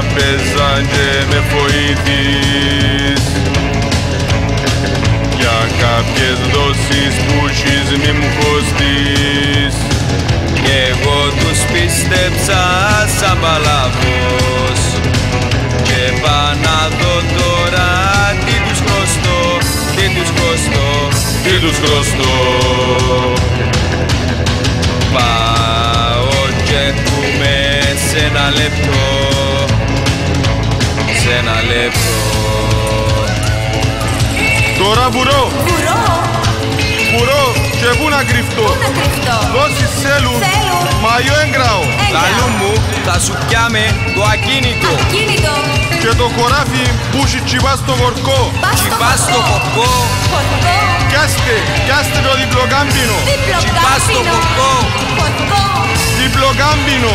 έπαιζαν και με φοήθεις Για κάποιες δόσεις που έχεις μη μου κοστείς. Εγώ τους πίστεψα σαν παλαβός. Και πάω να δω τώρα τι τους χρωστώ Τι τους χρωστώ Τι τους χρωστώ. Πάω και έχουμε σε ένα λεπτό. Σε ένα λεπτό Τώρα βουρώ, Βουρώ, βουρώ και πού να κρυφτώ; Πού να κρυφτώ; Δόσεις θέλουν, Θέλουν. μαγιό έγκραο Έγκα. Λαλού μου θα σου πιάμε το ακίνητο Ακίνητο, Και το χωράφι που έχει τσιπά στο κορκό πας στο Τσιπάς στο χορκό. κοκκό Χορκό, Πιάστε, πιάστε το διπλοκάμπινο Τσιπάς στο διπλοκάμπινο. χορκό. Χορκό, Διπλοκάμπινο διπλοκάμπινο.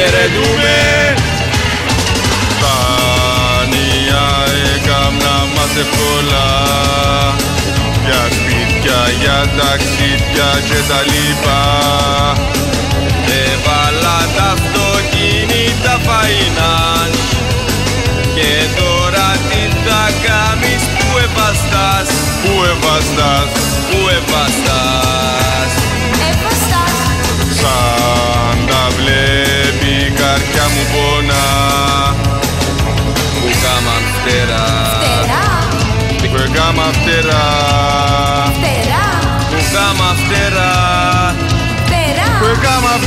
Χαιρετούμε. Δάνεια έκαμνα μας εύκολα. Για σπίτια, για ταξίδια και τα λοιπά Wtera. Wtera. Programa Wtera. Wtera. Programa Wtera. Wtera. Programa